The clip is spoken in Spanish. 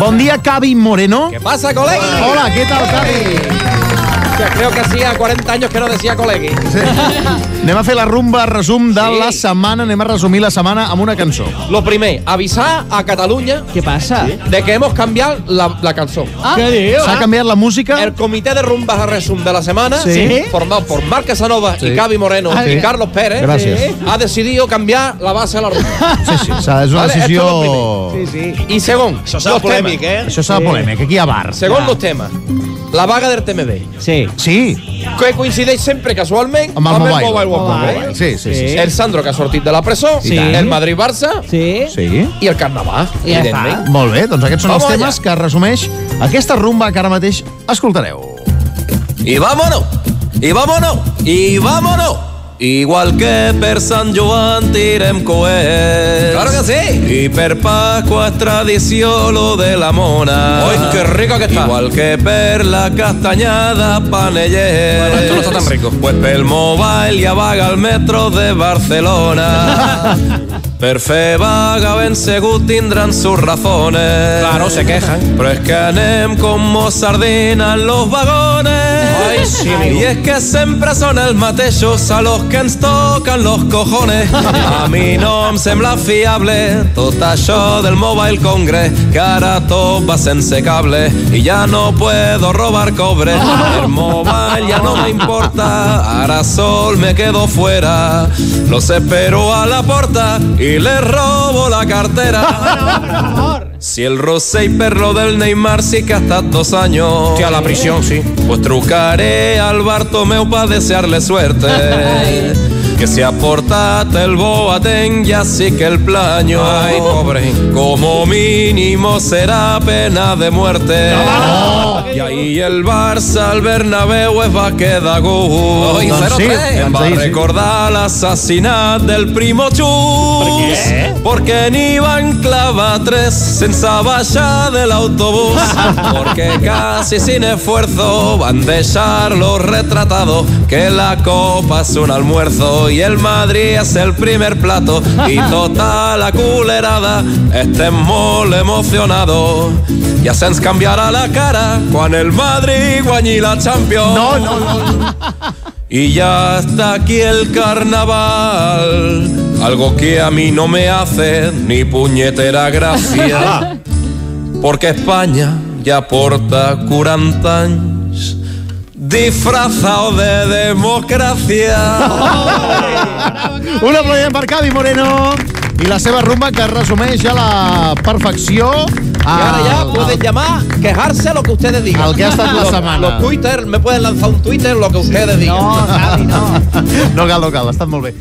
Bon dia, Cavi Moreno. ¿Qué pasa, colegui? Hola, ¿qué tal, Cavi? Que creo que hacía 40 años que no decía colegui. Anem a fer la rumba resum de Sí. la setmana. Anem a resumir la setmana amb una cançó. Lo primer, avisar a Cataluña ¿Qué pasa? de que hemos cambiado la, la canción. ¿Qué dios? S'ha canviat la música? El comité de rumbas a resum de la semana, Sí. formado por Marc Casanova Sí. y Cavi Moreno Ah, y sí. Carlos Pérez, Gràcies. ha decidido cambiar la base de la rumba. Sí, sí, s'ha- és una Vale, decisió... Sí, sí. y según Això serà los polèmic, temas, eh? Això serà polèmic, aquí hi ha bar. según los temas, la vaga del TMB, Sí. Sí, que coincideix sempre casualment amb el mobile. World Cup, Mobile. eh? Sí, sí, sí. sí. El Sandro que ha sortit de la presó, Sí. el Madrid-Barça Sí. sí. i el Carnaval, Ja evidentment. Molt bé, doncs aquests són els Vamos temes allá. que resumeix aquesta rumba que ara mateix escoltareu. Y vámonos, y vámonos, y vámonos. Igual que per Sant Joan tirem coets. Claro que sí. I per tradició lo de la mona. Ai, que rica que està. Igual que per la castanyada panellets. Bueno, esto no está tan rico. Pues pel mobile ja vaga el metro de Barcelona. per fer vaga ben segur tindran sus razones. Claro, se quejan. Pero es que anem como sardina en los vagones. Amigo. I és que sempre són els mateixos a los que ens toquen los cojones. A mi no em sembla fiable tot això del Mobile Congress, que ara tot va sense cable i ja no puedo robar cobre. El mobile ya no me importa, ara sol me quedo fuera. Los espero a la puerta y les robo la cartera. Si el Rosé y perro del Neymar sí que hasta dos años. Que a la prisión, sí. Pues trucaré al Bartomeu para desearle suerte. Que si aportate el Boateng ya sí que el plaño. Ay, pobre. Como mínimo será pena de muerte. Y ahí el Barça al Bernabéu es va gol. Sí, 0-3. Em va sí. recordar l'assassinat del primo Chus. què? Porque ni van clavar tres sense baixar del autobús. Porque casi sin esfuerzo van dejarlo retratado que la copa es un almuerzo y el Madrid es el primer plato y toda la culerada estem molt emocionados. Ja se'ns canviarà la cara quan el Madrid guanyi la Champions. No, no, no. Y ya está aquí el carnaval, algo que a mí no me hace ni puñetera gracia, porque España ya porta 40 años disfrazado de democracia. Un aplaudiment per Cavi Moreno i la seva rumba que resumeix a la perfecció Y ahora ya pueden llamar, quejarse lo que ustedes digan. Al que ha estat la Los- setmana. Los Twitter, me pueden lanzar un Twitter lo que ustedes digan. No, Javi, no. No cal, no cal, ha estat molt bé.